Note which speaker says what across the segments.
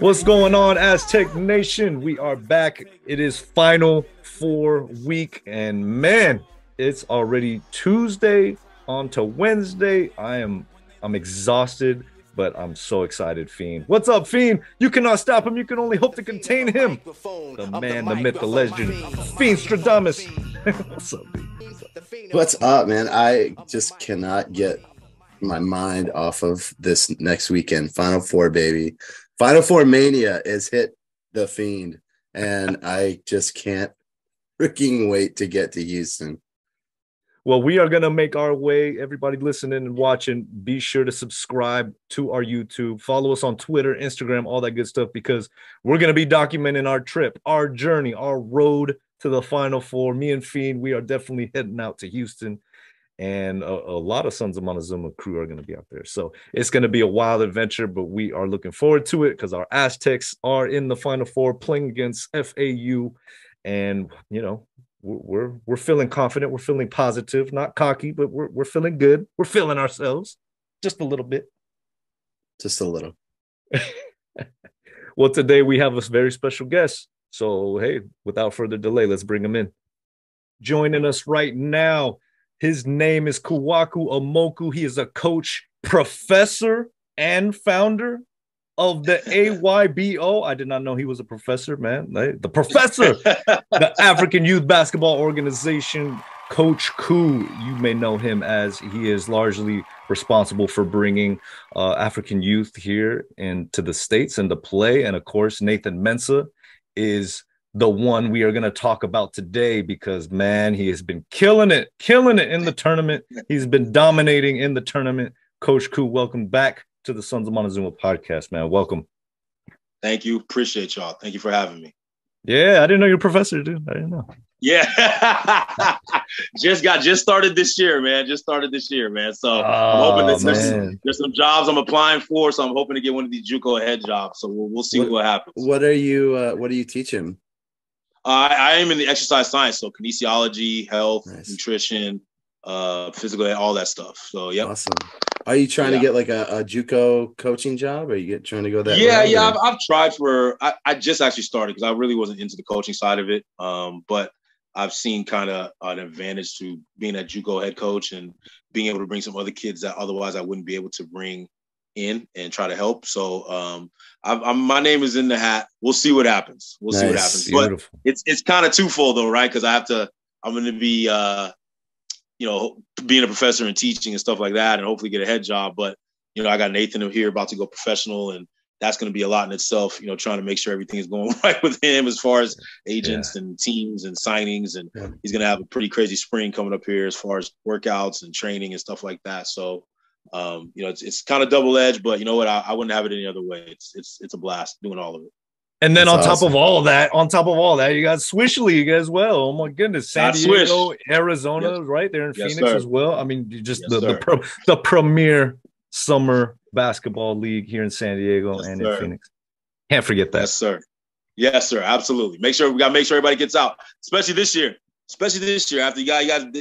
Speaker 1: What's going on, Aztec Nation? We are back. It is final four week, and man, it's already Tuesday on to Wednesday. I am I'm exhausted, but I'm so excited, Fiend. What's up, Fiend? You cannot stop him, you can only hope to contain him. The man, the myth, the legend, Fiend Stradamus. What's up?
Speaker 2: What's up, man? I just cannot get my mind off of this next weekend. Final Four, baby. Final Four mania is hit the fiend, and I just can't freaking wait to get to Houston.
Speaker 1: Well, we are going to make our way. Everybody listening and watching, be sure to subscribe to our YouTube, follow us on Twitter, Instagram, all that good stuff, because we're going to be documenting our trip, our journey, our road to the Final Four. Me and Fiend, we are definitely heading out to Houston, and a, a lot of Sons of Montezuma crew are going to be out there. So it's going to be a wild adventure, but we are looking forward to it because our Aztecs are in the Final Four playing against FAU. And, you know, we're, we're we're feeling confident. We're feeling positive, not cocky, but we're we're feeling good. We're feeling ourselves just a little bit.
Speaker 2: Just a little.
Speaker 1: well, today we have a very special guest. So, hey, without further delay, let's bring him in. Joining us right now, his name is Kuwaku Amoku. He is a coach, professor, and founder of the AYBO. I did not know he was a professor, man. The professor, the African Youth Basketball Organization. Coach Ku, you may know him as he is largely responsible for bringing uh, African youth here into the States and to play. And of course, Nathan Mensah is the one we are going to talk about today because man, he has been killing it, killing it in the tournament. He's been dominating in the tournament. Coach Ku, welcome back to the Sons of Montezuma podcast, man. Welcome.
Speaker 3: Thank you. Appreciate y'all. Thank you for having me.
Speaker 1: Yeah, I didn't know you're a professor, dude. I didn't know.
Speaker 3: Yeah, just got just started this year, man. Just started this year, man. So oh, I'm hoping that there's, there's, some jobs I'm applying for. So I'm hoping to get one of these JUCO head jobs. So we'll, we'll see what, what, happens.
Speaker 2: What are you uh, What are you teaching?
Speaker 3: Uh, I, I am in the exercise science, so kinesiology, health, nice. nutrition, uh, physical, all that stuff. So yeah,
Speaker 2: awesome. Are you trying yeah. to get like a, a JUCO coaching job? Or are you get trying to go that?
Speaker 3: Yeah, yeah. I've, I've, tried for. I, I just actually started because I really wasn't into the coaching side of it. Um, but I've seen kind of an advantage to being a JUCO head coach and being able to bring some other kids that otherwise I wouldn't be able to bring in and try to help. So um, I'm, I'm, my name is in the hat. We'll see what happens. We'll nice. see what happens. Beautiful. But it's it's kind of twofold though, right? Because I have to. I'm going to be, uh, you know, being a professor and teaching and stuff like that, and hopefully get a head job. But you know, I got Nathan here about to go professional, and that's going to be a lot in itself. You know, trying to make sure everything is going right with him as far as agents yeah. and teams and signings, and yeah. he's going to have a pretty crazy spring coming up here as far as workouts and training and stuff like that. So, um, you know, it's it's kind of double edged, but you know what? I, I, wouldn't have it any other way. It's it's it's a blast doing all of it.
Speaker 1: And then That's on awesome. top of all of that, on top of all that, you got Swish League as well. Oh my goodness, San Diego, Swish. Arizona, yes. right there in yes, Phoenix sir. as well. I mean, just yes, the the, pro, the premier summer basketball league here in San Diego and sir. in Phoenix. Can't forget that.
Speaker 3: Yes, sir. Yes, sir. Absolutely. Make sure we got to make sure everybody gets out, especially this year. Especially this year, after you got you got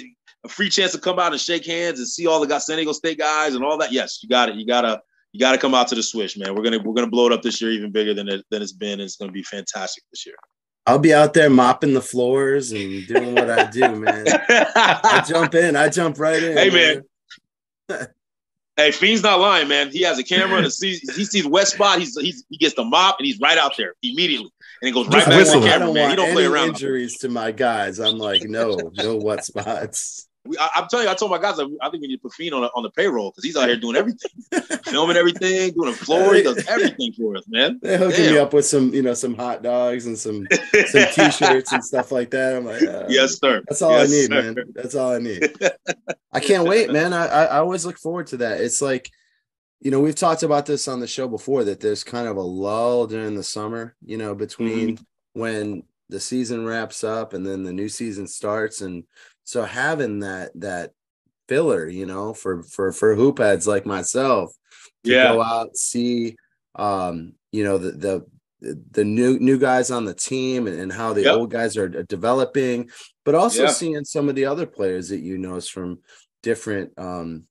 Speaker 3: a free chance to come out and shake hands and see all the San Diego State guys and all that. Yes, you got it. You gotta you gotta come out to the Swish, man. We're gonna we're gonna blow it up this year even bigger than it than it's been. And it's gonna be fantastic this year.
Speaker 2: I'll be out there mopping the floors and doing what I do, man. I jump in. I jump right in.
Speaker 3: Hey, man. man. Hey, Fiend's not lying, man. He has a camera and sees, he sees wet spot. He's, he's he gets the mop and he's right out there immediately, and he goes right Just back to the camera, man. He don't play around.
Speaker 2: Injuries to my guys. I'm like, no, no wet spots.
Speaker 3: I, am telling you, I told my guys, I think we need to put Fiend on, on the payroll because he's out here doing everything, filming everything, doing a floor. He does everything for us, man.
Speaker 2: They're hooking Damn. me up with some, you know, some hot dogs and some some t-shirts and stuff like that. I'm like, uh,
Speaker 3: yes, sir.
Speaker 2: That's all yes, I need, sir. man. That's all I need. I can't wait, man. I, I always look forward to that. It's like, you know, we've talked about this on the show before that there's kind of a lull during the summer, you know, between mm-hmm. when the season wraps up and then the new season starts and so having that that filler you know for for for hoop heads like myself to yeah. go out see um you know the the the new new guys on the team and, and how the
Speaker 3: Yep.
Speaker 2: old guys are developing, but also
Speaker 3: Yeah.
Speaker 2: seeing some of the other players that you know from different um,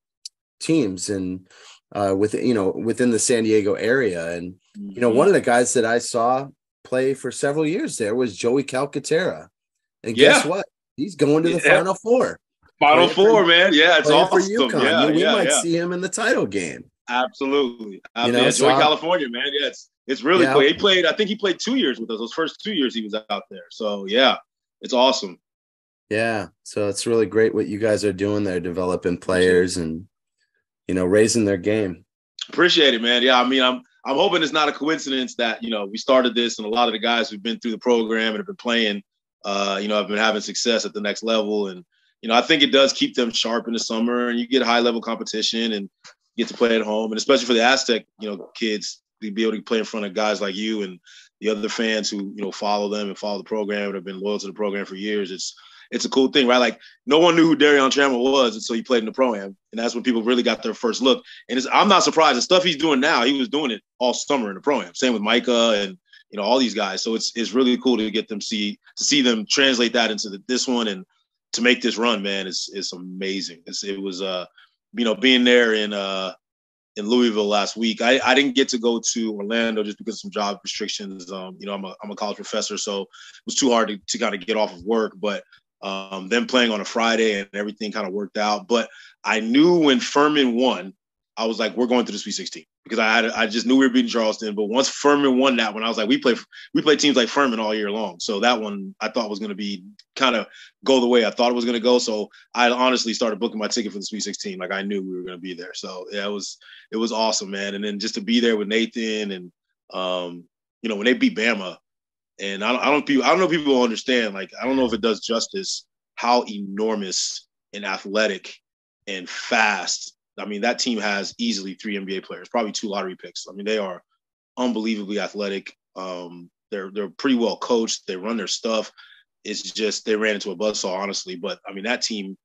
Speaker 2: teams and uh, with you know within the San Diego area. And you know, one of the guys that I saw play for several years there was Joey Calcaterra, and guess
Speaker 3: Yeah.
Speaker 2: what? He's going to the
Speaker 3: Yeah.
Speaker 2: Final Four.
Speaker 3: Final
Speaker 2: for-
Speaker 3: four, man. Yeah, it's
Speaker 2: playing
Speaker 3: awesome.
Speaker 2: for UConn.
Speaker 3: Yeah,
Speaker 2: we
Speaker 3: yeah,
Speaker 2: might see him in the title game.
Speaker 3: Absolutely.
Speaker 2: You know, so
Speaker 3: California, man. Yeah, it's it's really cool. He played, I think he played two years with us. Those first two years he was out there. So yeah, it's awesome.
Speaker 2: Yeah, so it's really great what you guys are doing there, developing players and you know raising their game.
Speaker 3: Appreciate it, man. Yeah, I mean, I'm I'm hoping it's not a coincidence that you know we started this, and a lot of the guys who've been through the program and have been playing, uh, you know, have been having success at the next level, and you know, I think it does keep them sharp in the summer, and you get high level competition and get to play at home, and especially for the Aztec, you know, kids to be able to play in front of guys like you and the other fans who you know follow them and follow the program and have been loyal to the program for years. It's it's a cool thing, right? Like no one knew who Darion Trammell was until he played in the pro am, and that's when people really got their first look. And I'm not surprised. The stuff he's doing now, he was doing it all summer in the pro am. Same with Micah and you know all these guys. So it's it's really cool to get them see to see them translate that into the, this one and to make this run, man. It's it's amazing. It's, it was uh you know being there in uh in Louisville last week. I, I didn't get to go to Orlando just because of some job restrictions. Um, you know, I'm a, I'm a college professor, so it was too hard to, to kind of get off of work. But um, them playing on a Friday and everything kind of worked out. But I knew when Furman won, I was like, we're going to the Sweet 16 because I had I just knew we were beating Charleston. But once Furman won that one, I was like, we play we play teams like Furman all year long. So that one I thought was going to be kind of go the way I thought it was going to go. So I honestly started booking my ticket for the Sweet 16. Like I knew we were going to be there. So yeah, it was it was awesome, man. And then just to be there with Nathan and um, you know when they beat Bama, and I don't, I don't people I don't know if people understand. Like I don't know if it does justice how enormous and athletic and fast. I mean that team has easily three NBA players, probably two lottery picks. I mean they are unbelievably athletic. Um, they're they're pretty well coached. They run their stuff. It's just they ran into a buzzsaw, honestly. But I mean that team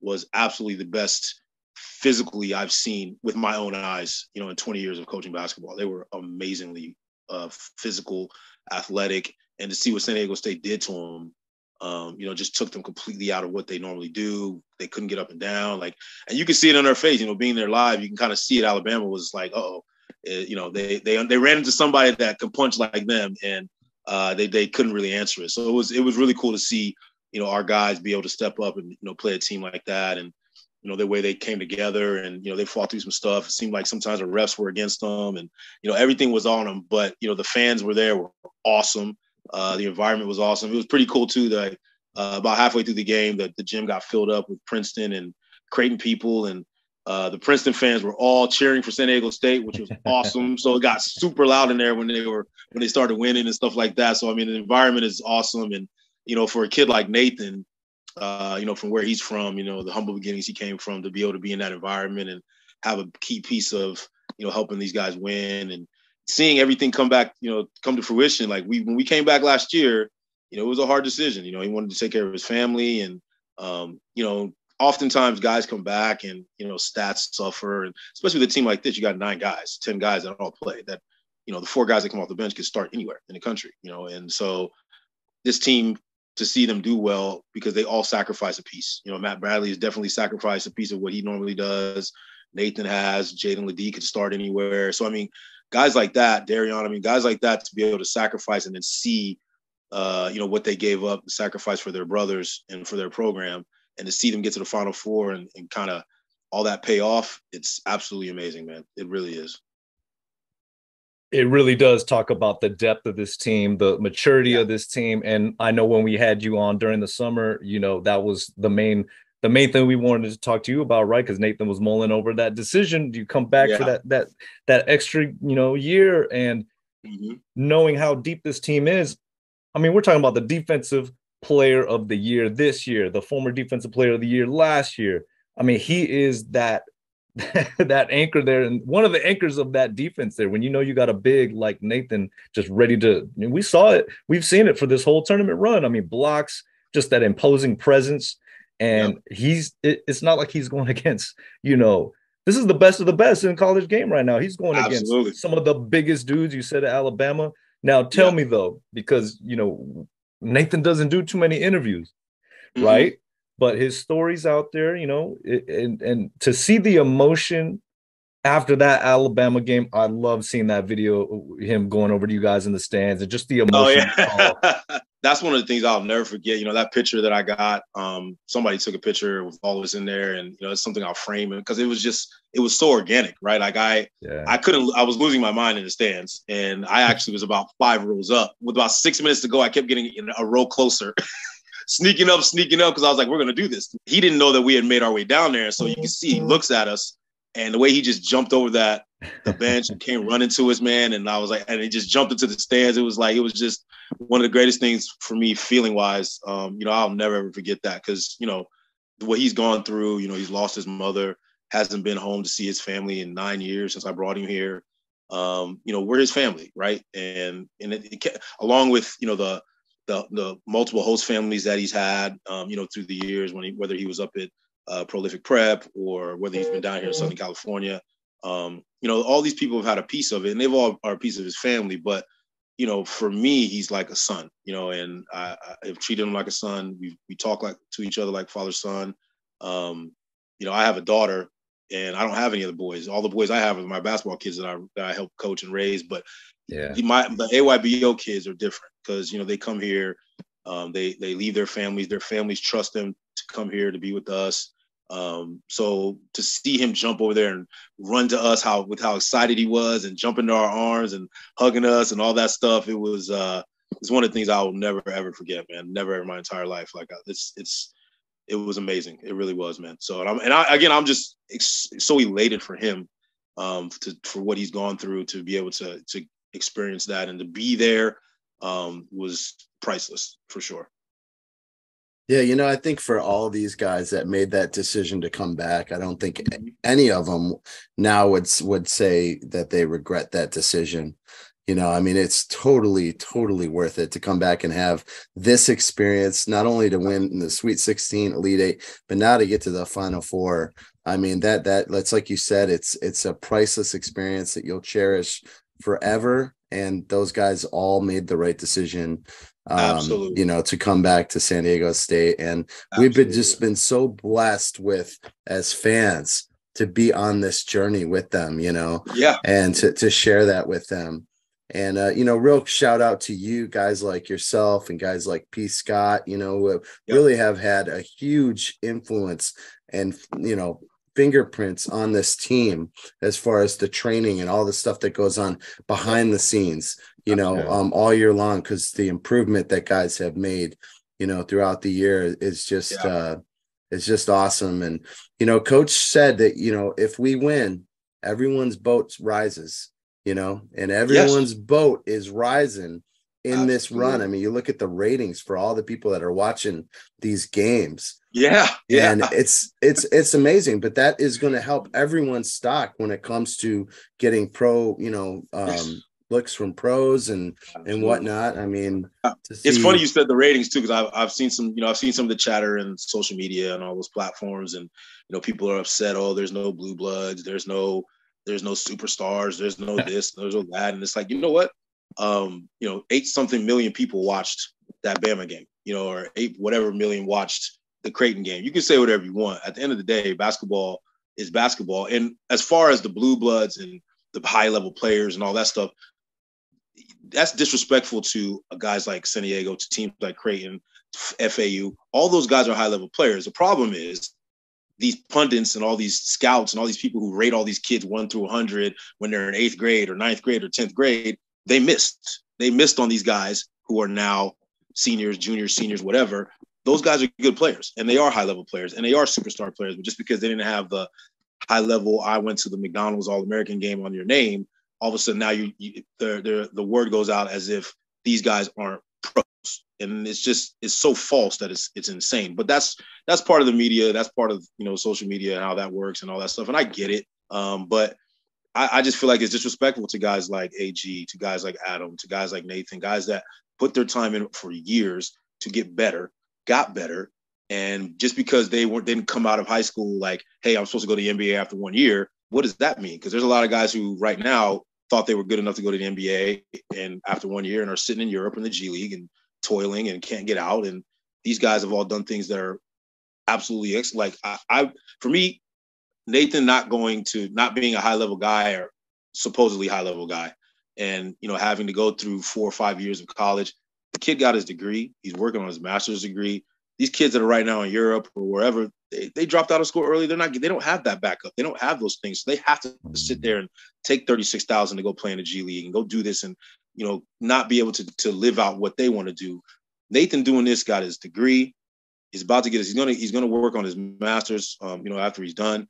Speaker 3: was absolutely the best physically I've seen with my own eyes, you know, in 20 years of coaching basketball. They were amazingly uh, physical, athletic, and to see what San Diego State did to them, um, you know, just took them completely out of what they normally do. They couldn't get up and down, like, and you can see it on their face. You know, being there live, you can kind of see it. Alabama was like, oh, you know, they they they ran into somebody that can punch like them, and uh, they they couldn't really answer it. So it was it was really cool to see, you know, our guys be able to step up and you know play a team like that, and you know, the way they came together and, you know, they fought through some stuff. It seemed like sometimes the refs were against them and, you know, everything was on them. But, you know, the fans were there, were awesome. Uh, the environment was awesome. It was pretty cool, too, that uh, about halfway through the game, that the gym got filled up with Princeton and Creighton people. And uh, the Princeton fans were all cheering for San Diego State, which was awesome. so it got super loud in there when they were, when they started winning and stuff like that. So, I mean, the environment is awesome. And, you know, for a kid like Nathan, uh, you know, from where he's from, you know, the humble beginnings he came from to be able to be in that environment and have a key piece of, you know, helping these guys win and seeing everything come back, you know, come to fruition. Like we, when we came back last year, you know, it was a hard decision. You know, he wanted to take care of his family and, um, you know, oftentimes guys come back and, you know, stats suffer. And especially with a team like this, you got nine guys, 10 guys that all play that, you know, the four guys that come off the bench could start anywhere in the country, you know, and so this team to see them do well because they all sacrifice a piece. You know, Matt Bradley has definitely sacrificed a piece of what he normally does. Nathan has, Jaedon LeDee could start anywhere. So I mean, guys like that, Darion, I mean, guys like that to be able to sacrifice and then see uh, you know, what they gave up, the sacrifice for their brothers and for their program, and to see them get to the final four and, and kind of all that pay off, it's absolutely amazing, man. It really is
Speaker 1: it really does talk about the depth of this team, the maturity yeah. of this team. And I know when we had you on during the summer, you know, that was the main the main thing we wanted to talk to you about, right? Because Nathan was mulling over that decision. Do you come back yeah. for that that that extra, you know, year and mm-hmm. knowing how deep this team is? I mean, we're talking about the defensive player of the year this year, the former defensive player of the year last year. I mean, he is that that anchor there and one of the anchors of that defense there when you know you got a big like Nathan just ready to I mean, we saw it we've seen it for this whole tournament run I mean blocks just that imposing presence and yeah. he's it, it's not like he's going against you know this is the best of the best in college game right now he's going
Speaker 3: Absolutely.
Speaker 1: against some of the biggest dudes you said at Alabama Now tell
Speaker 3: Yeah.
Speaker 1: me though, because you know Nathan doesn't do too many interviews,
Speaker 3: Mhm.
Speaker 1: right? But his stories out there, you know, it- and and to see the emotion after that Alabama game, I love seeing that video, him going over to you guys in the stands, and just the emotion.
Speaker 3: Oh yeah, that's one of the things I'll never forget. You know that picture that I got. Um, somebody took a picture with all of us in there, and you know it's something I'll frame it because it was just it was so organic, right? Like I
Speaker 1: yeah,
Speaker 3: I couldn't. I was losing my mind in the stands, and I actually was about five rows up. With about six minutes to go, I kept getting in a row closer, sneaking up, sneaking up, because I was like, "We're gonna do this." He didn't know that we had made our way down there, so you can see he looks at us, and the way he just jumped over that the bench and came running to his man, and I was like, and he just jumped into the stands. It was like it was just one of the greatest things for me, feeling wise. Um, you know, I'll never ever forget that because you know what he's gone through. You know, he's lost his mother hasn't been home to see his family in nine years since I brought him here. Um, you know, we're his family, right? And and it, it, along with you know the the the multiple host families that he's had, um, you know, through the years when he whether he was up at uh, Prolific Prep or whether he's been down here in Southern California, um, you know, all these people have had a piece of it, and they've all are a piece of his family. But you know, for me, he's like a son, you know, and I, I have treated him like a son. We we talk like to each other like father son. Um, you know, I have a daughter and I don't have any other boys. All the boys I have are my basketball kids that I that I help coach and raise. But
Speaker 1: yeah,
Speaker 3: my the AYBO kids are different because you know they come here, um, they they leave their families. Their families trust them to come here to be with us. Um, so to see him jump over there and run to us, how with how excited he was, and jump into our arms and hugging us and all that stuff, it was uh, it's one of the things I will never ever forget, man. Never in my entire life. Like it's it's it was amazing. It really was, man. So and, I'm, and I, again, I'm just ex- so elated for him, um, to, for what he's gone through to be able to to experience that and to be there, um, was priceless for sure.
Speaker 2: Yeah, you know, I think for all these guys that made that decision to come back, I don't think mm-hmm. any of them now would would say that they regret that decision. You know, I mean, it's totally, totally worth it to come back and have this experience, not only to win in the Sweet 16, Elite Eight, but now to get to the Final Four. I mean, that that that's like you said, it's it's a priceless experience that you'll cherish forever. And those guys all made the right decision um,
Speaker 3: Absolutely.
Speaker 2: you know, to come back to San Diego State. And we've been just been so blessed with as fans to be on this journey with them, you know,
Speaker 3: yeah,
Speaker 2: and to to share that with them. And uh, you know, real shout out to you guys like yourself and guys like P. Scott, you know, who
Speaker 3: Yep.
Speaker 2: really have had a huge influence and you know fingerprints on this team as far as the training and all the stuff that goes on behind the scenes you know
Speaker 1: Yeah.
Speaker 2: um all year long because the improvement that guys have made you know throughout the year is just
Speaker 3: Yeah.
Speaker 2: uh is just awesome and you know coach said that you know if we win everyone's boat rises you know and everyone's boat is rising in this run i mean you look at the ratings for all the people that are watching these games
Speaker 3: yeah, yeah.
Speaker 2: and it's it's it's amazing but that is going to help everyone's stock when it comes to getting pro you know um
Speaker 3: Yes.
Speaker 2: looks from pros and and whatnot i mean to
Speaker 3: It's funny you said the ratings too, because I've I've seen some, you know, I've seen some of the chatter and social media and all those platforms, and you know, people are upset. Oh, there's no blue bloods, there's no, there's no superstars, there's no this, there's no that, and it's like, you know what? Um, you know, eight something million people watched that Bama game, you know, or eight whatever million watched the Creighton game. You can say whatever you want. At the end of the day, basketball is basketball. And as far as the blue bloods and the high level players and all that stuff, that's disrespectful to guys like San Diego, to teams like Creighton, FAU. All those guys are high level players. The problem is these pundits and all these scouts and all these people who rate all these kids one through 100 when they're in eighth grade or ninth grade or 10th grade, they missed. They missed on these guys who are now seniors, juniors, seniors, whatever. Those guys are good players and they are high level players and they are superstar players. But just because they didn't have the high level, I went to the McDonald's All American game on your name, all of a sudden now you, you the, the the word goes out as if these guys aren't pros, and it's just it's so false that it's it's insane. But that's that's part of the media, that's part of you know social media and how that works and all that stuff, and I get it. Um, but I, I just feel like it's disrespectful to guys like AG, to guys like Adam, to guys like Nathan, guys that put their time in for years to get better, got better, and just because they weren't didn't come out of high school like, hey, I'm supposed to go to the NBA after one year, what does that mean? Because there's a lot of guys who right now thought they were good enough to go to the NBA, and after one year, and are sitting in Europe in the G League and toiling and can't get out. And these guys have all done things that are absolutely ex- like I, I for me, Nathan not going to not being a high level guy or supposedly high level guy, and you know having to go through four or five years of college. The kid got his degree. He's working on his master's degree. These kids that are right now in Europe or wherever, they, they dropped out of school early. They're not. They don't have that backup. They don't have those things. So they have to sit there and take thirty six thousand to go play in the G League and go do this and you know not be able to to live out what they want to do. Nathan doing this got his degree. He's about to get his. He's gonna he's gonna work on his masters. Um, you know after he's done,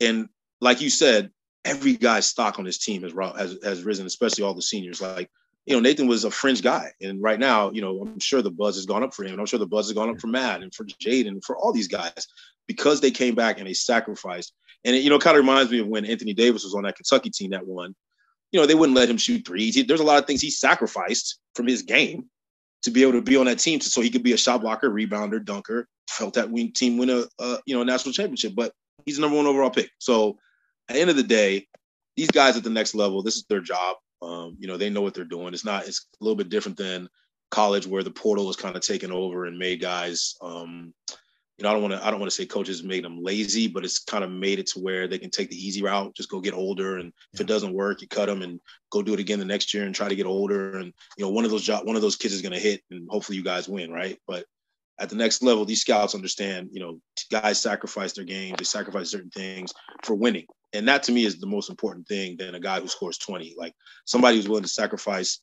Speaker 3: and like you said, every guy's stock on his team has has has risen, especially all the seniors. Like you know, Nathan was a fringe guy, and right now, you know, I'm sure the buzz has gone up for him. And I'm sure the buzz has gone up for Matt and for Jade and for all these guys because they came back and they sacrificed. And it, you know, kind of reminds me of when Anthony Davis was on that Kentucky team that won. You know, they wouldn't let him shoot threes. He, there's a lot of things he sacrificed from his game to be able to be on that team, to, so he could be a shot blocker, rebounder, dunker. Felt that win, team win a, a you know national championship, but he's the number one overall pick. So at the end of the day, these guys at the next level, this is their job. Um, you know, they know what they're doing. It's not, it's a little bit different than college where the portal was kind of taken over and made guys, um, you know, I don't want to, I don't want to say coaches made them lazy, but it's kind of made it to where they can take the easy route, just go get older. And if it doesn't work, you cut them and go do it again the next year and try to get older. And, you know, one of those job, one of those kids is going to hit and hopefully you guys win. Right. But at the next level, these scouts understand, you know, guys sacrifice their games, they sacrifice certain things for winning. And that to me is the most important thing than a guy who scores 20. Like somebody who's willing to sacrifice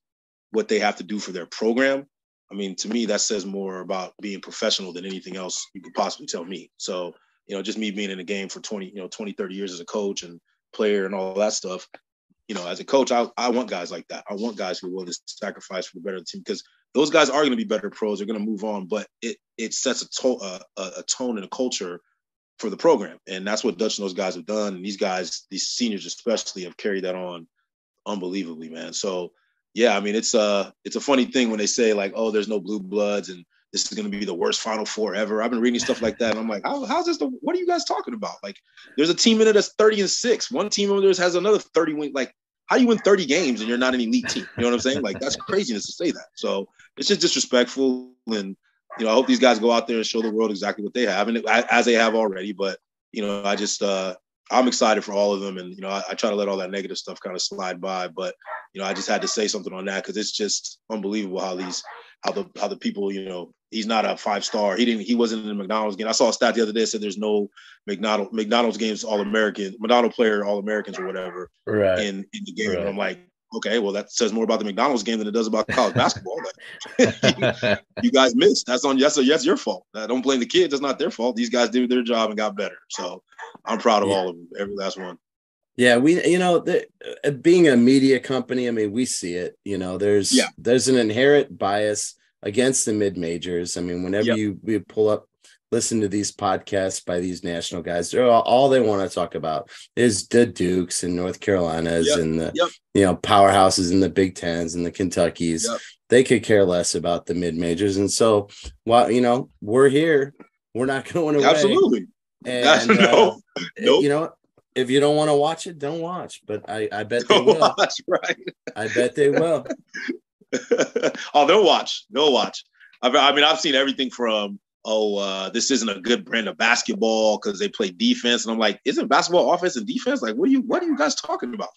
Speaker 3: what they have to do for their program. I mean, to me, that says more about being professional than anything else you could possibly tell me. So, you know, just me being in the game for 20, you know, 20, 30 years as a coach and player and all that stuff, you know, as a coach, I, I want guys like that. I want guys who are willing to sacrifice for the better of the team because those guys are going to be better pros. They're going to move on, but it it sets a, to, a, a tone and a culture for the program, and that's what Dutch and those guys have done. And these guys, these seniors especially, have carried that on unbelievably, man. So yeah, I mean, it's a it's a funny thing when they say like, oh, there's no blue bloods and this is going to be the worst Final Four ever. I've been reading stuff like that, and I'm like, How, how's this? The, what are you guys talking about? Like, there's a team in it that's 30 and six. One team over there has another 30 win. Like, how do you win 30 games and you're not an elite team? You know what I'm saying? Like, that's craziness to say that. So it's just disrespectful. And you know, I hope these guys go out there and show the world exactly what they have, and as they have already. But you know, I just uh, I'm excited for all of them, and you know, I, I, try to let all that negative stuff kind of slide by. But you know, I just had to say something on that because it's just unbelievable how these how the how the people you know he's not a five star. He didn't he wasn't in the McDonald's game. I saw a stat the other day that said there's no McDonald McDonald's games all American McDonald player all Americans or whatever
Speaker 1: right.
Speaker 3: in in the game. Right. And I'm like, okay, well that says more about the McDonald's game than it does about college basketball. you, you, guys missed. That's on yes, that's your fault. I don't blame the kids. That's not their fault. These guys did their job and got better. So I'm proud of yeah. all of them, every last one.
Speaker 2: Yeah, we you know the, uh, being a media company, I mean, we see it. You know, there's yeah. there's an inherent bias against the mid majors. I mean, whenever yep. you we pull up listen to these podcasts by these national guys. All, all, they want to talk about is the Dukes and North Carolinas yep. and the yep. you know powerhouses in the Big Tens and the Kentuckies. Yep. They could care less about the mid majors, and so while you know we're here, we're not going to.
Speaker 3: Absolutely.
Speaker 2: And no, uh, nope. you know, if you don't want to watch it, don't watch. But I, I bet they don't will. Watch, right. I bet they will.
Speaker 3: oh, they'll watch. They'll watch. I mean, I've seen everything from oh, uh, this isn't a good brand of basketball because they play defense, and I'm like, isn't basketball offense and defense? Like, what are you what are you guys talking about?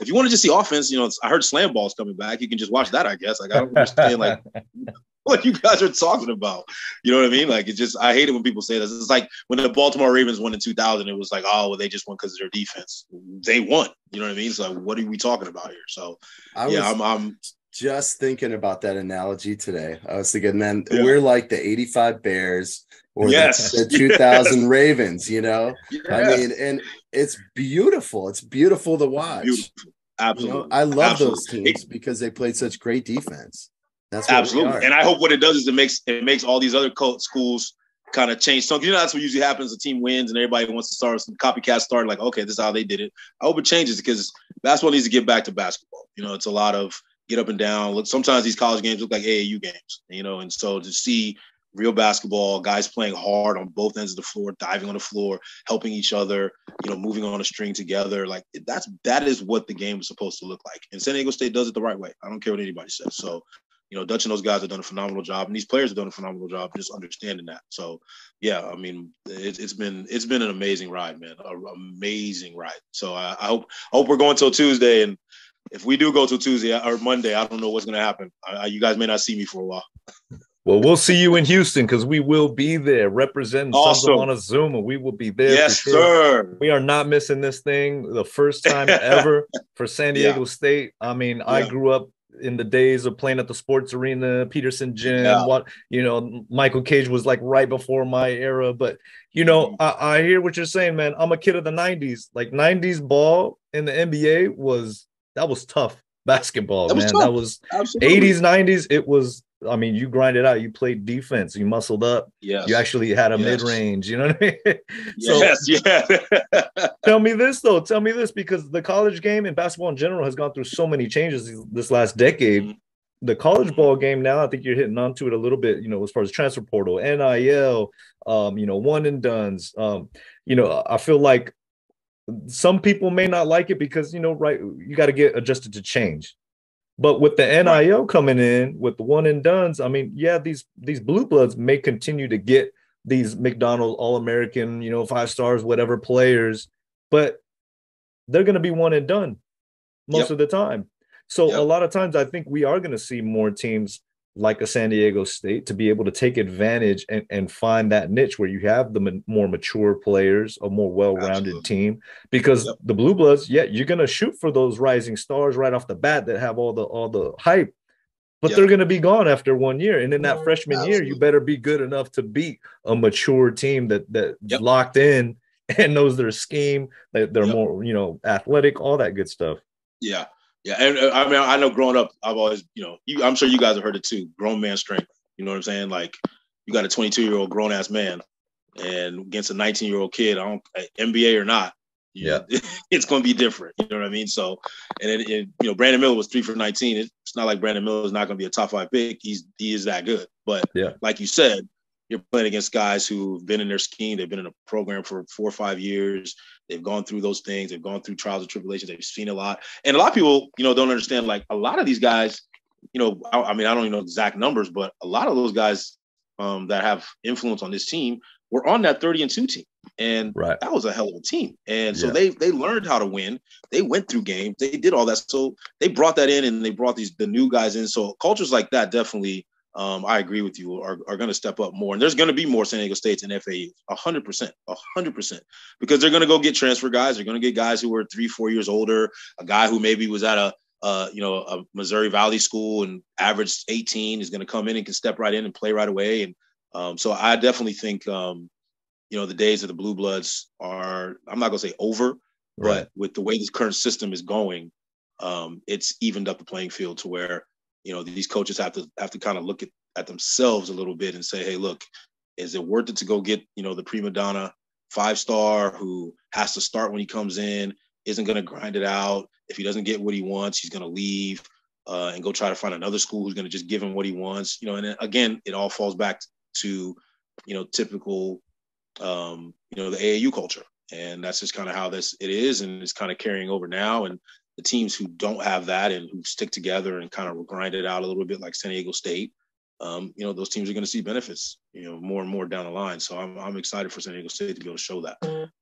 Speaker 3: If you want to just see offense, you know, I heard slam balls coming back. You can just watch that, I guess. Like, I don't understand like what you guys are talking about. You know what I mean? Like, it's just I hate it when people say this. It's like when the Baltimore Ravens won in 2000. It was like, oh, well, they just won because of their defense. They won. You know what I mean? So, like, what are we talking about here? So, I yeah, I'm, I'm
Speaker 2: just thinking about that analogy today. I was thinking, man, yeah. we're like the 85 Bears or yes. the, the 2000 yes. Ravens, you know? Yes. I mean, and it's beautiful. It's beautiful to watch. Beautiful.
Speaker 3: Absolutely.
Speaker 2: You know, I love Absolutely. those teams because they played such great defense.
Speaker 3: That's Absolutely. And I hope what it does is it makes it makes all these other cult schools kind of change some. You know, that's what usually happens. The team wins and everybody wants to start some copycat start. Like, okay, this is how they did it. I hope it changes because basketball needs to get back to basketball. You know, it's a lot of get up and down. Look, sometimes these college games look like AAU games, you know, and so to see real basketball, guys playing hard on both ends of the floor, diving on the floor, helping each other, you know, moving on a string together. Like that's that is what the game is supposed to look like. And San Diego State does it the right way. I don't care what anybody says. So, you know, Dutch and those guys have done a phenomenal job, and these players have done a phenomenal job just understanding that. So, yeah, I mean, it, has been it's been an amazing ride, man, an amazing ride. So I, I hope I hope we're going till Tuesday, and if we do go to Tuesday or Monday, I don't know what's going to happen. I, you guys may not see me for a while.
Speaker 1: Well, we'll see you in Houston because we will be there representing awesome. Sons of Montezuma. We will be there.
Speaker 3: Yes, sure. sir.
Speaker 1: We are not missing this thing. The first time ever for San Diego yeah. State. I mean, yeah. I grew up in the days of playing at the sports arena, Peterson Gym. Yeah. What you know, Michael Cage was like right before my era. But you know, mm-hmm. I, I hear what you're saying, man. I'm a kid of the '90s. Like '90s ball in the NBA was that was tough basketball, that man. Tough. That was Absolutely. 80s, 90s. It was I mean, you grinded out, you played defense, you muscled up,
Speaker 3: yes.
Speaker 1: you actually had a yes. mid range, you know what I mean?
Speaker 3: so, yes, yeah.
Speaker 1: tell me this though, tell me this because the college game and basketball in general has gone through so many changes this last decade. Mm-hmm. The college ball game now, I think you're hitting onto it a little bit, you know, as far as transfer portal, NIL, um, you know, one and dones. Um, you know, I feel like some people may not like it because, you know, right, you got to get adjusted to change but with the NIL coming in with the one and dones, I mean, yeah, these these blue bloods may continue to get these McDonald All American, you know, five stars, whatever players, but they're going to be one and done most yep. of the time. So yep. a lot of times, I think we are going to see more teams like a San Diego State to be able to take advantage and, and find that niche where you have the ma- more mature players, a more well-rounded team. Because yep. the Blue Bloods, yeah, you're gonna shoot for those rising stars right off the bat that have all the all the hype, but yep. they're gonna be gone after one year. And in that mm-hmm. freshman Absolutely. year, you better be good enough to beat a mature team that that yep. locked in and knows their scheme, that they're more, you know, athletic, all that good stuff.
Speaker 3: Yeah. Yeah, and uh, I mean, I know growing up, I've always, you know, you, I'm sure you guys have heard it too. Grown man strength. You know what I'm saying? Like, you got a 22 year old grown ass man, and against a 19 year old kid, I don't NBA or not.
Speaker 1: Yeah,
Speaker 3: it's going to be different. You know what I mean? So, and it, it, you know, Brandon Miller was three for 19. It's not like Brandon Miller is not going to be a top five pick. He's he is that good. But
Speaker 1: yeah,
Speaker 3: like you said, you're playing against guys who've been in their scheme. They've been in a program for four or five years. They've gone through those things. They've gone through trials and tribulations. They've seen a lot. And a lot of people, you know, don't understand. Like a lot of these guys, you know, I, I mean, I don't even know exact numbers, but a lot of those guys um, that have influence on this team were on that 30 and 2 team. And
Speaker 1: right.
Speaker 3: that was a hell of a team. And so yeah. they they learned how to win. They went through games. They did all that. So they brought that in and they brought these the new guys in. So cultures like that definitely um, I agree with you, are, are going to step up more. And there's going to be more San Diego States and FAU, 100%, 100%, because they're going to go get transfer guys. They're going to get guys who are three, four years older, a guy who maybe was at a, uh, you know, a Missouri Valley school and averaged 18 is going to come in and can step right in and play right away. And um, so I definitely think, um, you know, the days of the Blue Bloods are, I'm not going to say over, right. but with the way this current system is going, um, it's evened up the playing field to where you know these coaches have to have to kind of look at, at themselves a little bit and say hey look is it worth it to go get you know the prima donna five star who has to start when he comes in isn't going to grind it out. If he doesn't get what he wants he's going to leave uh, and go try to find another school who's going to just give him what he wants you know and again it all falls back to you know typical um, you know the aau culture. And that's just kind of how this it is and it's kind of carrying over now. And the teams who don't have that and who stick together and kind of grind it out a little bit, like San Diego State, um, you know, those teams are going to see benefits, you know, more and more down the line. So I'm, I'm excited for San Diego State to be able to show that.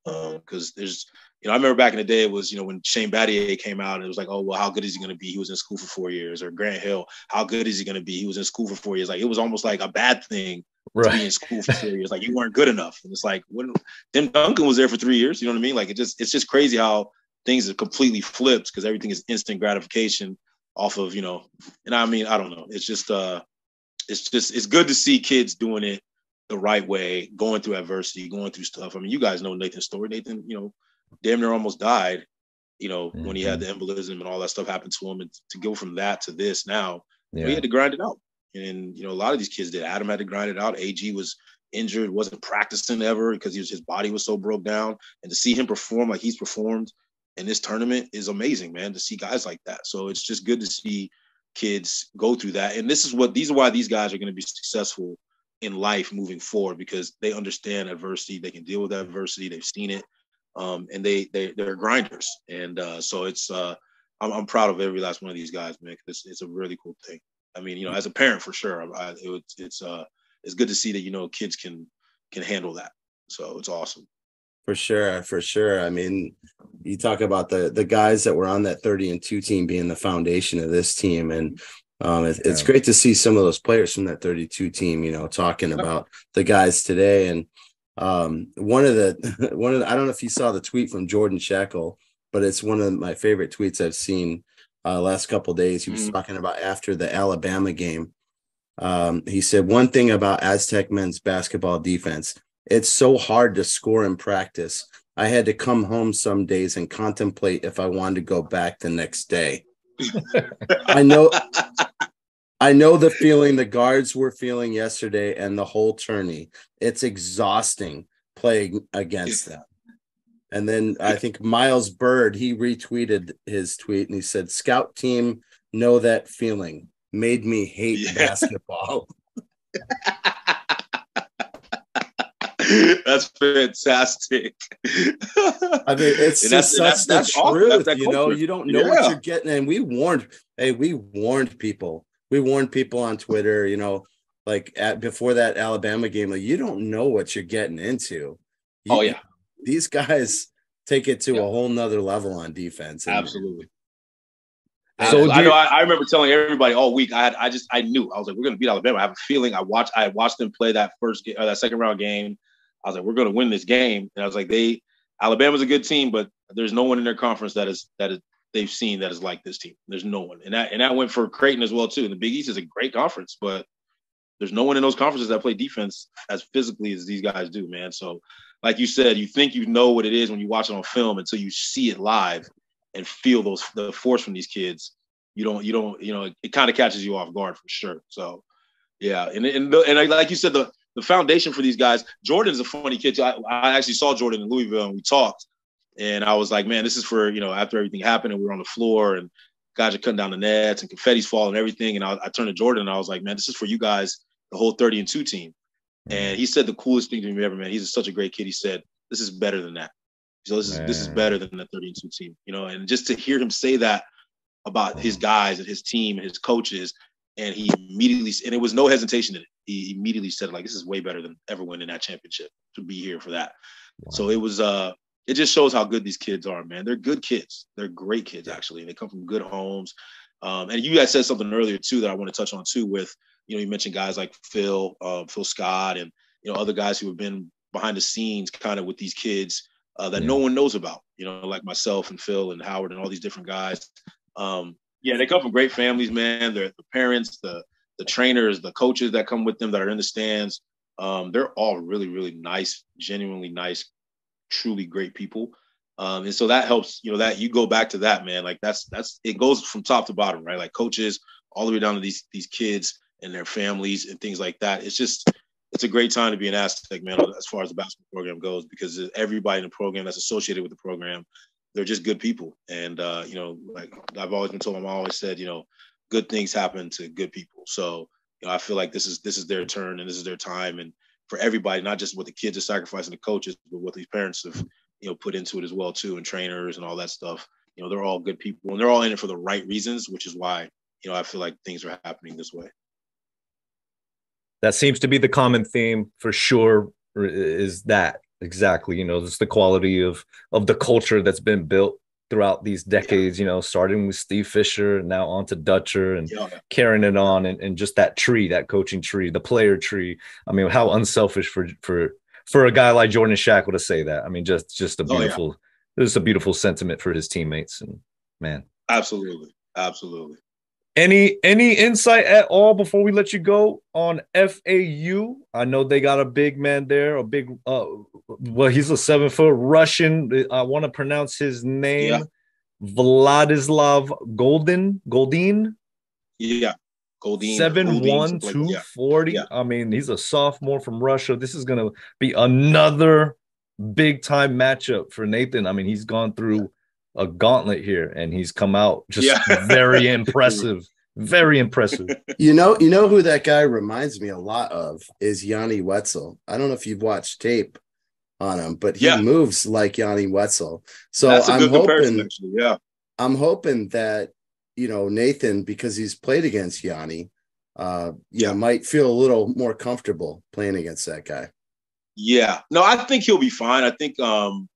Speaker 3: Because um, there's, you know, I remember back in the day, it was, you know, when Shane Battier came out, it was like, oh, well, how good is he going to be? He was in school for four years. Or Grant Hill, how good is he going to be? He was in school for four years. Like, it was almost like a bad thing right. to be in school for four years. Like, you weren't good enough. And it's like, when Tim Duncan was there for three years, you know what I mean? Like, it just, it's just crazy how things are completely flipped because everything is instant gratification off of you know and i mean i don't know. It's just uh it's just it's good to see kids doing it the right way going through adversity going through stuff. I mean you guys know nathan's story. Nathan you know damn near almost died you know mm-hmm. when he had mm-hmm. the embolism and all that stuff happened to him. And to go from that to this now yeah. he had to grind it out. And you know a lot of these kids did. Adam had to grind it out. Ag was injured wasn't practicing ever because he was his body was so broke down. And to see him perform like he's performed in this tournament is amazing, man, to see guys like that. So it's just good to see kids go through that. And this is what these are why these guys are going to be successful in life moving forward because they understand adversity, they can deal with adversity, they've seen it, um, and they they they're grinders, and uh, so it's uh, I'm, I'm proud of every last one of these guys, man. It's it's a really cool thing. I mean, you know, as a parent for sure, I, it, it's uh it's good to see that you know kids can can handle that. So it's awesome.
Speaker 2: For sure, for sure. I mean, you talk about the the guys that were on that 30 and 2 team being the foundation of this team and um, it, it's great to see some of those players from that 32 team, you know, talking about the guys today. And um, one of the one of the, I don't know if you saw the tweet from Jordan Schakel, but it's one of my favorite tweets I've seen uh, last couple days. He was mm-hmm. talking about after the Alabama game. Um, he said one thing about Aztec men's basketball defense: it's so hard to score in practice. I had to come home some days and contemplate if I wanted to go back the next day. I know I know the feeling the guards were feeling yesterday and the whole tourney. It's exhausting playing against them. And then I think Miles Byrd, he retweeted his tweet and he said, Scout team, know that feeling. Made me hate yeah. basketball.
Speaker 3: that's fantastic.
Speaker 2: I mean, it's just that's, such that's, the that's truth. Awesome. you know, you don't know yeah. what you're getting. And we warned, hey, we warned people. We warned people on Twitter, you know, like at before that Alabama game, like you don't know what you're getting into. You,
Speaker 3: oh, yeah.
Speaker 2: These guys take it to yeah. a whole nother level on defense.
Speaker 3: Absolutely. So I know I, I, remember telling everybody all week. I had I just I knew I was like we're gonna beat Alabama. I have a feeling. I watched I watched them play that first game, uh, that second round game. I was like, we're going to win this game. And I was like, they Alabama's a good team, but there's no one in their conference that is that is they've seen that is like this team. There's no one, and that and that went for Creighton as well too. And the Big East is a great conference, but there's no one in those conferences that play defense as physically as these guys do, man. So, like you said, you think you know what it is when you watch it on film until you see it live and feel those the force from these kids. You don't, you don't, you know, it, it kind of catches you off guard for sure. So, yeah, and and and like you said, the the foundation for these guys. Jordan's a funny kid. I, I actually saw Jordan in Louisville and we talked, and I was like, man, this is for you know after everything happened and we were on the floor and guys are cutting down the nets and confetti's falling and everything. And I, I turned to Jordan and I was like, man, this is for you guys, the whole 30 and two team. And he said the coolest thing to me ever, man. He's such a great kid. He said, this is better than that. So this is man. this is better than the 30 and two team, you know. And just to hear him say that about his mm. guys and his team and his coaches, and he immediately and it was no hesitation in it he immediately said like this is way better than ever winning that championship to be here for that. Wow. So it was uh it just shows how good these kids are, man. They're good kids. They're great kids actually. They come from good homes. Um, and you guys said something earlier too that I want to touch on too. With you know, you mentioned guys like Phil, uh, Phil Scott, and you know other guys who have been behind the scenes, kind of with these kids uh, that yeah. no one knows about. You know, like myself and Phil and Howard and all these different guys. Um, yeah, they come from great families, man. They're the parents, the the trainers, the coaches that come with them that are in the stands, um, they're all really, really nice, genuinely nice, truly great people. Um, and so that helps, you know, that you go back to that, man. Like that's that's it goes from top to bottom, right? Like coaches all the way down to these these kids and their families and things like that. It's just it's a great time to be an Aztec, man, as far as the basketball program goes, because everybody in the program that's associated with the program, they're just good people. And uh, you know, like I've always been told, I'm always said, you know, good things happen to good people. So, you know, I feel like this is this is their turn and this is their time, and for everybody, not just what the kids are sacrificing, the coaches, but what these parents have, you know, put into it as well too, and trainers and all that stuff. You know, they're all good people, and they're all in it for the right reasons, which is why you know I feel like things are happening this way.
Speaker 1: That seems to be the common theme for sure. Is that exactly? You know, it's the quality of of the culture that's been built throughout these decades, yeah. you know, starting with Steve Fisher and now on to Dutcher and yeah. carrying it on and, and just that tree, that coaching tree, the player tree. I mean, how unselfish for for for a guy like Jordan Schakel to say that. I mean, just just a beautiful, oh, yeah. just a beautiful sentiment for his teammates and man.
Speaker 3: Absolutely. Absolutely.
Speaker 1: Any any insight at all before we let you go on FAU? I know they got a big man there, a big uh well, he's a seven foot Russian. I want to pronounce his name yeah. Vladislav Golden Goldin.
Speaker 3: Yeah. Goldin.
Speaker 1: Seven one two forty. Yeah. I mean, he's a sophomore from Russia. This is gonna be another big time matchup for Nathan. I mean, he's gone through a gauntlet here and he's come out just yeah. very impressive Very impressive.
Speaker 2: You know, you know who that guy reminds me a lot of is Yanni Wetzel. I don't know if you've watched tape on him, but he
Speaker 3: Yeah.
Speaker 2: moves like Yanni Wetzel. So
Speaker 3: That's a
Speaker 2: I'm
Speaker 3: good
Speaker 2: hoping
Speaker 3: actually. Yeah.
Speaker 2: I'm hoping that you know Nathan, because he's played against Yanni, uh, yeah,
Speaker 3: Yeah.
Speaker 2: might feel a little more comfortable playing against that guy.
Speaker 3: Yeah. No, I think he'll be fine. I think um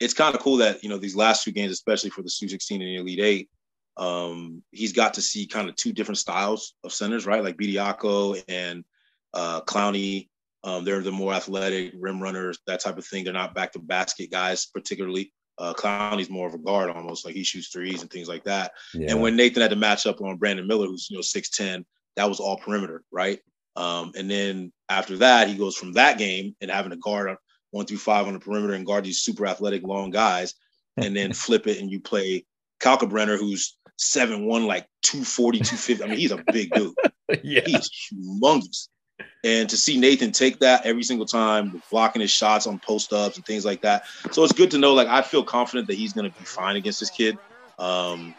Speaker 3: it's kind of cool that, you know, these last two games, especially for the Sweet 16 and the Elite Eight, um, he's got to see kind of two different styles of centers, right? Like Bediako and uh Clowney. Um, they're the more athletic rim runners, that type of thing. They're not back to basket guys, particularly. Uh, Clowney's more of a guard almost, like he shoots threes and things like that.
Speaker 1: Yeah.
Speaker 3: And when Nathan had to match up on Brandon Miller, who's you know six ten, that was all perimeter, right? Um, and then after that, he goes from that game and having to guard one through five on the perimeter and guard these super athletic long guys, and then flip it and you play Kalkbrenner, who's seven one, like 240, 250. I mean, he's a big dude.
Speaker 1: yeah.
Speaker 3: He's humongous. And to see Nathan take that every single time, blocking his shots on post ups and things like that. So it's good to know. Like I feel confident that he's going to be fine against this kid. Um,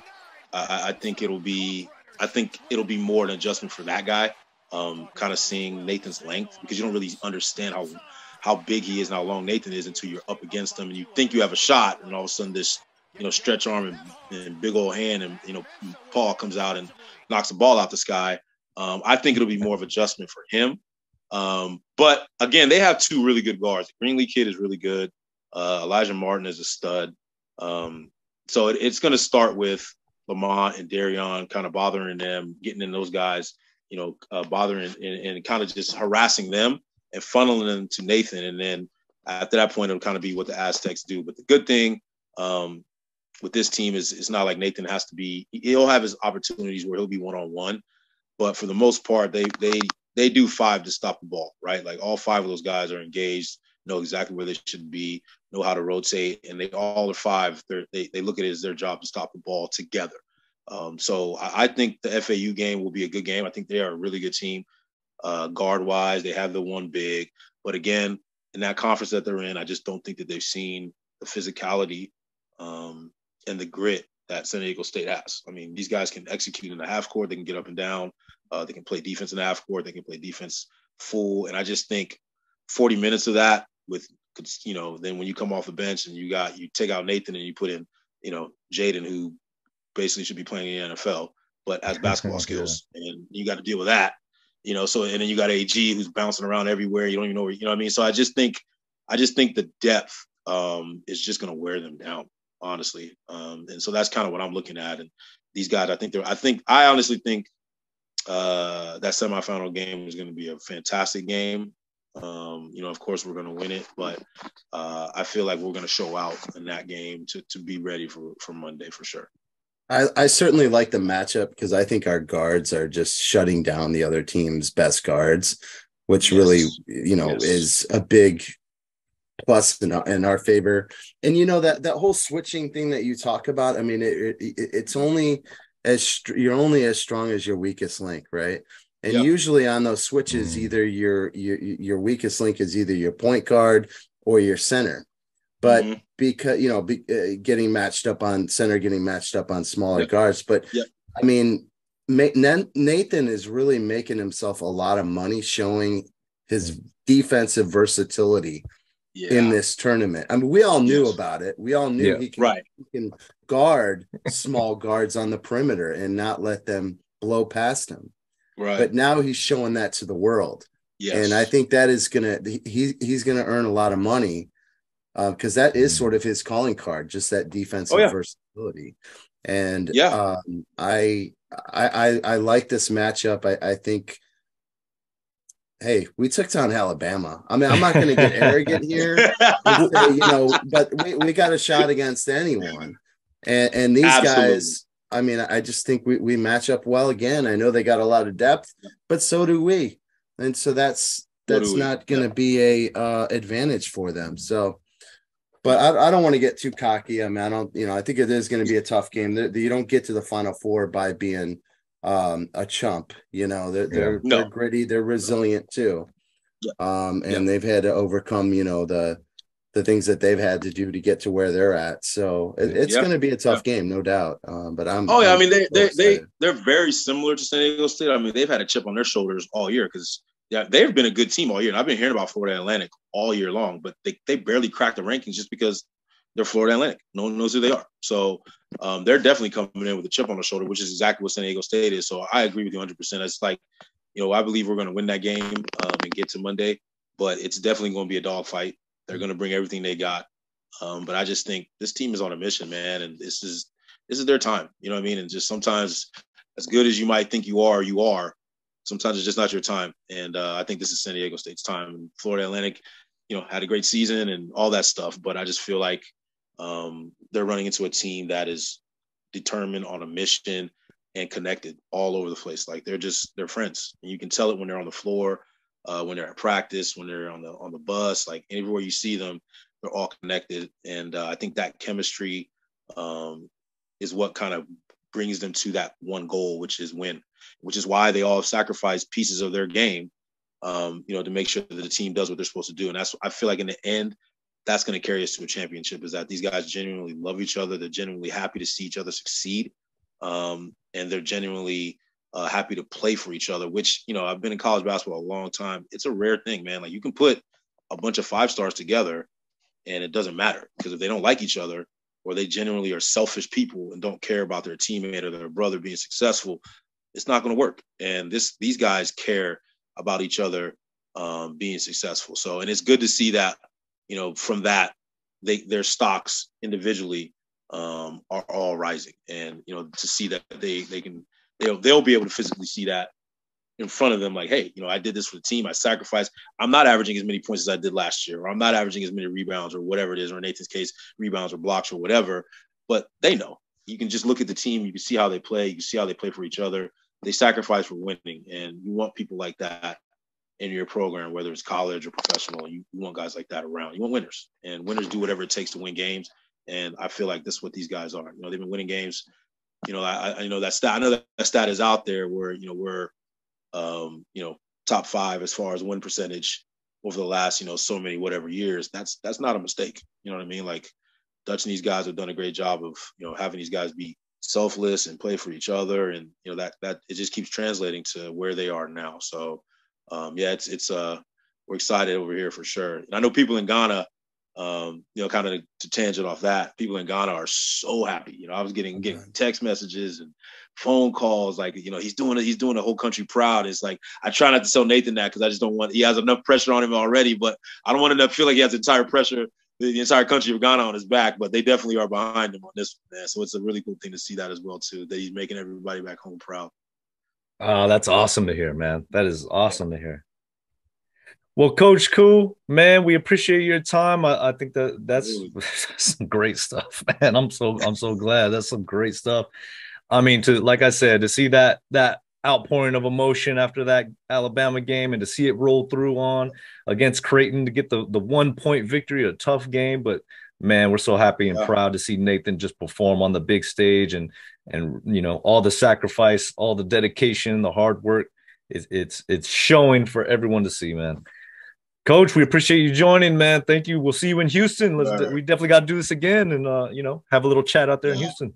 Speaker 3: I, I think it'll be. I think it'll be more an adjustment for that guy. Um, kind of seeing Nathan's length because you don't really understand how how big he is and how long Nathan is until you're up against him and you think you have a shot and all of a sudden this you know stretch arm and, and big old hand and you know Paul comes out and knocks the ball out the sky. Um, I think it'll be more of adjustment for him. Um, but again, they have two really good guards. The Greenlee kid is really good. Uh, Alijah Martin is a stud. Um, so it, it's going to start with Lamont and Darrion kind of bothering them, getting in those guys, you know, uh, bothering and, and kind of just harassing them and funneling them to Nathan. And then after that point, it'll kind of be what the Aztecs do. But the good thing um, with this team is it's not like Nathan has to be. He'll have his opportunities where he'll be one on one, but for the most part, they they they do five to stop the ball, right? Like all five of those guys are engaged, know exactly where they should be, know how to rotate, and they all are five. They they look at it as their job to stop the ball together. Um, so I, I think the FAU game will be a good game. I think they are a really good team, uh, guard wise. They have the one big, but again, in that conference that they're in, I just don't think that they've seen the physicality um, and the grit that San Diego State has. I mean, these guys can execute in the half court. They can get up and down. Uh, they can play defense in the half court. They can play defense full. And I just think 40 minutes of that with, you know, then when you come off the bench and you got, you take out Nathan and you put in, you know, Jaedon, who basically should be playing in the NFL, but has basketball skills. And you got to deal with that, you know. So, and then you got AG who's bouncing around everywhere. You don't even know where, you know what I mean? So I just think, I just think the depth um, is just going to wear them down, honestly. Um, and so that's kind of what I'm looking at. And these guys, I think they're, I think, I honestly think uh, that semifinal game is going to be a fantastic game. Um, you know, of course, we're going to win it, but uh, I feel like we're going to show out in that game to to be ready for for Monday for sure.
Speaker 2: I, I certainly like the matchup because I think our guards are just shutting down the other team's best guards, which
Speaker 3: Yes.
Speaker 2: really, you know,
Speaker 3: Yes.
Speaker 2: is a big plus in our, in our favor. And you know that that whole switching thing that you talk about. I mean, it, it it's only as you're only as strong as your weakest link, right? And
Speaker 3: Yep.
Speaker 2: usually on those switches,
Speaker 1: Mm.
Speaker 2: either your your your weakest link is either your point guard or your center. But
Speaker 3: Mhm.
Speaker 2: because you know be, uh, getting matched up on center getting matched up on smaller
Speaker 3: Yep.
Speaker 2: guards but
Speaker 3: Yep.
Speaker 2: i mean Ma- nathan is really making himself a lot of money showing his defensive versatility
Speaker 3: yeah,
Speaker 2: in this tournament i mean we all knew
Speaker 3: Yes.
Speaker 2: about it we all knew
Speaker 1: Yeah.
Speaker 2: he, can,
Speaker 3: right.
Speaker 2: he can guard small guards on the perimeter and not let them blow past him
Speaker 3: Right.
Speaker 2: but now he's showing that to the world
Speaker 3: yes.
Speaker 2: and I think that is gonna he he's gonna earn a lot of money because that is
Speaker 1: Mm.
Speaker 2: sort of his calling card, just that defensive
Speaker 1: Oh, yeah.
Speaker 2: versatility. And
Speaker 3: Yeah.
Speaker 2: um, I, I I I like this matchup. I, I think. Hey, we took down Alabama. I mean, I'm not going to get arrogant here, say, you know, but we, we got a shot against anyone, and and these
Speaker 3: Absolutely.
Speaker 2: guys. I mean, I just think we, we match up well again. I know they got a lot of depth, but so do we, and so that's that's not going to
Speaker 3: Yeah.
Speaker 2: be a uh, advantage for them. So, but I, I don't want to get too cocky. I mean, I don't, you know, I think it is going to be a tough game. There- You don't get to the final four by being um, a chump. You know, they're they're,
Speaker 3: No.
Speaker 2: they're gritty, they're resilient too,
Speaker 3: Yeah.
Speaker 2: um, and
Speaker 3: Yeah.
Speaker 2: they've had to overcome, you know, the the things that they've had to do to get to where they're at. So it, it's
Speaker 3: Yeah.
Speaker 2: going to be a tough game, no doubt. Um, but I'm.
Speaker 3: Oh yeah, I
Speaker 2: I'm
Speaker 3: mean they
Speaker 2: so
Speaker 3: they they they're very similar to San Diego State. I mean they've had a chip on their shoulders all year because yeah they've been a good team all year. And I've been hearing about Florida Atlantic all year long, but they they barely cracked the rankings just because they're Florida Atlantic. No one knows who they are. So um, they're definitely coming in with a chip on their shoulder, which is exactly what San Diego State is. So I agree with you 100. percent It's like you know I believe we're going to win that game um, and get to Monday, but it's definitely going to be a dogfight. They're going to bring everything they got. Um, but I just think this team is on a mission, man, and this is this is their time. You know what I mean? And just sometimes, as good as you might think you are, you are. Sometimes it's just not your time. And uh, I think this is San Diego State's time. Florida Atlantic, you know, had a great season and all that stuff. But I just feel like um, they're running into a team that is determined on a mission and connected all over the place. Like they're just they're friends, and you can tell it when they're on the floor, uh, when they're at practice, when they're on the on the bus. Like everywhere you see them, they're all connected, and uh, I think that chemistry um, is what kind of brings them to that one goal, which is win. Which is why they all sacrifice pieces of their game, um, you know, to make sure that the team does what they're supposed to do. And that's I feel like in the end, that's going to carry us to a championship. Is that these guys genuinely love each other? They're genuinely happy to see each other succeed, um, and they're genuinely uh, happy to play for each other. Which you know, I've been in college basketball a long time. It's a rare thing, man. Like you can put a bunch of five stars together, and it doesn't matter because if they don't like each other or they genuinely are selfish people and don't care about their teammate or their brother being successful, it's not going to work. And this these guys care about each other um, being successful. So, and it's good to see that you know from that they their stocks individually um, are all rising, and you know to see that they they can they'll they'll be able to physically see that in front of them like hey you know i did this for the team i sacrificed. I'm not averaging as many points as i did last year or i'm not averaging as many rebounds or whatever it is or in nathan's case rebounds or blocks or whatever. But they know. You can just look at the team you can see how they play you can see how they play for each other they sacrifice for winning and you want people like that in your program whether it's college or professional you, you want guys like that around you want winners and winners do whatever it takes to win games and i feel like this is what these guys are you know they've been winning games you know i, I know that stat i know that, that stat is out there where you know we're um, you know, top five as far as win percentage over the last, you know, so many whatever years. That's that's not a mistake. You know what I mean? Like Dutch and these guys have done a great job of, you know, having these guys be selfless and play for each other. And, you know, that that it just keeps translating to where they are now. So um, yeah, it's it's uh we're excited over here for sure. And I know people in Ghana, um, you know, kind of to tangent off that, people in Ghana are so happy. You know, I was getting getting text messages and phone calls like you know he's doing it he's doing the whole country proud it's like i try not to tell nathan that because i just don't want he has enough pressure on him already but i don't want him to feel like he has entire pressure the, entire country of ghana on his back but they definitely are behind him on this one, man so it's a really cool thing to see that as well too that he's making everybody back home proud
Speaker 1: Oh, that's awesome to hear, man. That is awesome to hear. Well, Coach Ku, man, we appreciate your time. I, I think that that's some great stuff, man. I'm so I'm so glad. That's some great stuff. I mean, to like I said, to see that that outpouring of emotion after that Alabama game and to see it roll through on against Creighton to get the the one point victory, a tough game, but man, we're so happy and
Speaker 3: Yeah.
Speaker 1: proud to see Nathan just perform on the big stage and and you know all the sacrifice, all the dedication, the hard work. It's it's it's showing for everyone to see, man. Coach, we appreciate you joining, man. Thank you. We'll see you in Houston. Let's
Speaker 3: right.
Speaker 1: we definitely got to do this again and uh, you know, have a little chat out there in Houston.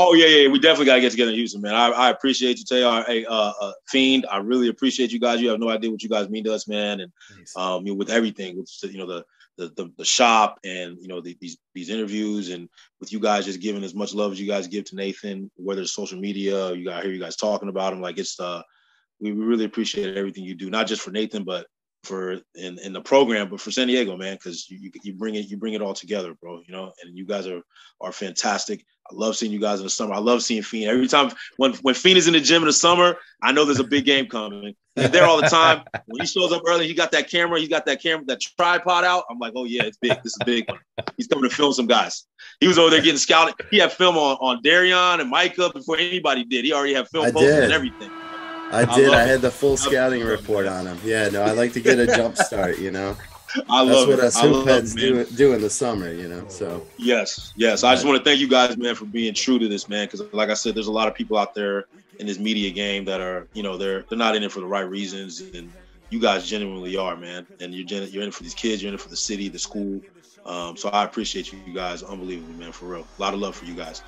Speaker 3: Oh yeah, yeah, we definitely gotta get together in Houston, man. I, I appreciate you, Taylor. Hey, uh, uh, Fiend, I really appreciate you guys. You have no idea what you guys mean to us, man. And um, you know, with everything, with you know the the the, the shop and you know the, these these interviews, and with you guys just giving as much love as you guys give to Nathan, whether it's social media, you got to hear you guys talking about him. Like it's uh, we, we really appreciate everything you do, not just for Nathan, but for in, in the program, but for San Diego, man, because you, you bring it you bring it all together, bro. You know, and you guys are are fantastic. I love seeing you guys in the summer. I love seeing Fiend every time when when Fiend is in the gym in the summer. I know there's a big game coming. He's there all the time. When he shows up early, he got that camera. He got that camera, that tripod out. I'm like, oh yeah, it's big. This is a big one. He's coming to film some guys. He was over there getting scouted. He had film on on Darrion and Micah before anybody did. He already had film
Speaker 2: I
Speaker 3: posted
Speaker 2: did.
Speaker 3: and everything.
Speaker 2: I
Speaker 3: I
Speaker 2: did.
Speaker 3: love
Speaker 2: I had the full scouting report on him. Yeah, no, I like to get a jump start. You know,
Speaker 3: I
Speaker 2: that's
Speaker 3: love
Speaker 2: what
Speaker 3: it.
Speaker 2: us
Speaker 3: I
Speaker 2: hoop heads do, do in the summer. You know, so
Speaker 3: Yes, yes. I just want to thank you guys, man, for being true to this, man. Because, like I said, there's a lot of people out there in this media game that are, you know, they're they're not in it for the right reasons, and you guys genuinely are, man. And you're gen- you're in it for these kids, you're in it for the city, the school. Um, so I appreciate you guys unbelievably, man, for real. A lot of love for you guys.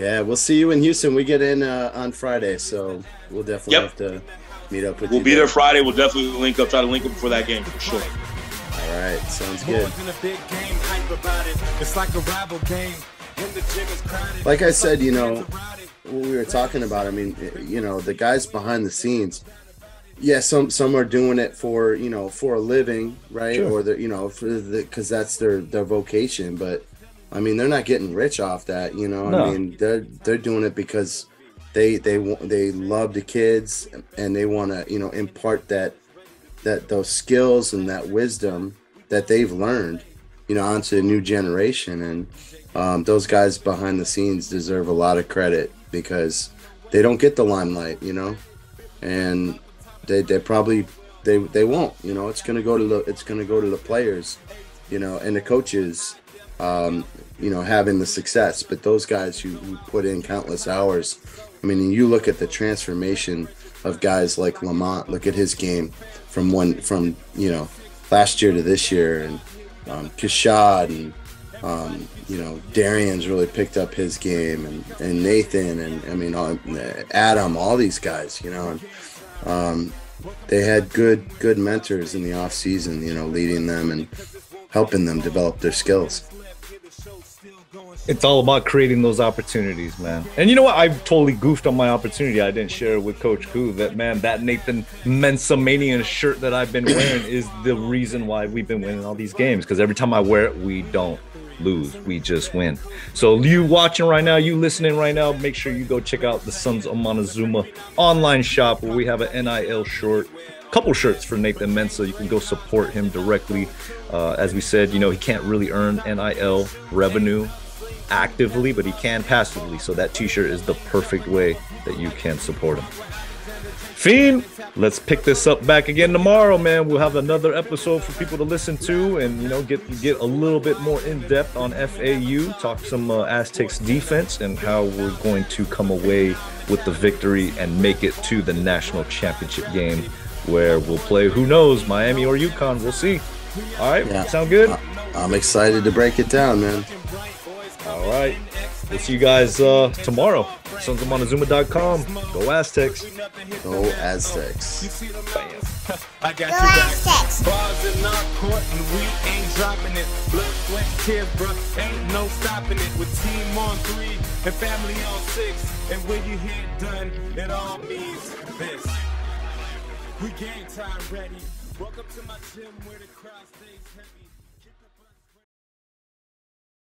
Speaker 2: Yeah, we'll see you in Houston. We get in uh, on Friday, so we'll definitely
Speaker 3: Yep.
Speaker 2: have to meet up with you.
Speaker 3: We'll be there Friday. We'll definitely link up. Try to link up before that game for sure.
Speaker 2: All right, sounds good.
Speaker 4: than a big game, hype about it. It's like a rival game. When the gym is crowded.
Speaker 2: Like I said, you know, What we were talking about, I mean, you know, the guys behind the scenes. Yeah, some some are doing it for you know for a living, right?
Speaker 1: Sure.
Speaker 2: Or the you know for the because that's their their vocation. But I mean, they're not getting rich off that. You know,
Speaker 1: No.
Speaker 2: I mean, they're they're doing it because they they they love the kids and they want to you know impart that that those skills and that wisdom that they've learned you know onto a new generation and um, those guys behind the scenes deserve a lot of credit because they don't get the limelight you know and they they probably they they won't you know it's gonna go to the it's gonna go to the players you know and the coaches um, you know having the success. But those guys who, who put in countless hours i mean you look at the transformation of guys like lamont look at his game from one from you know last year to this year. And um, and um, you know Darrion's really picked up his game and, and Nathan and I mean Adam all these guys you know and um, they had good good mentors in the off season you know leading them and helping them develop their skills
Speaker 1: It's all about creating those opportunities, man. And you know what? I totally goofed on my opportunity. I didn't share with Coach Ku that man, that Nathan Mensamanian shirt that I've been wearing is the reason why we've been winning all these games. Because every time I wear it, we don't lose. We just win. So you watching right now, you listening right now, make sure you go check out the Sons of Montezuma online shop where we have an NIL short couple shirts for Nathan Mensah. You can go support him directly. Uh, as we said, you know, he can't really earn NIL revenue actively, but he can passively. So that t-shirt is the perfect way that you can support him. Fiend, let's pick this up back again tomorrow, man. We'll have another episode for people to listen to and you know get get a little bit more in depth on FAU, talk some uh, Aztecs defense and how we're going to come away with the victory and make it to the national championship game where we'll play who knows, Miami or UConn. We'll see. All right,
Speaker 2: Yeah.
Speaker 1: sound good?
Speaker 2: I'm excited to break it down man
Speaker 1: All right. We'll see you guys uh, tomorrow. SonsofMontezuma.com. Go Aztecs.
Speaker 2: go Aztecs
Speaker 4: I got
Speaker 5: Go
Speaker 4: you back.
Speaker 5: Aztecs.
Speaker 4: Bars in our court and we ain't dropping it. Blood, sweat, tears, bro. Ain't no stopping it. With team on three and family on six. And when you hear it done, it all means this. We game time ready. Welcome to my gym where the crowd.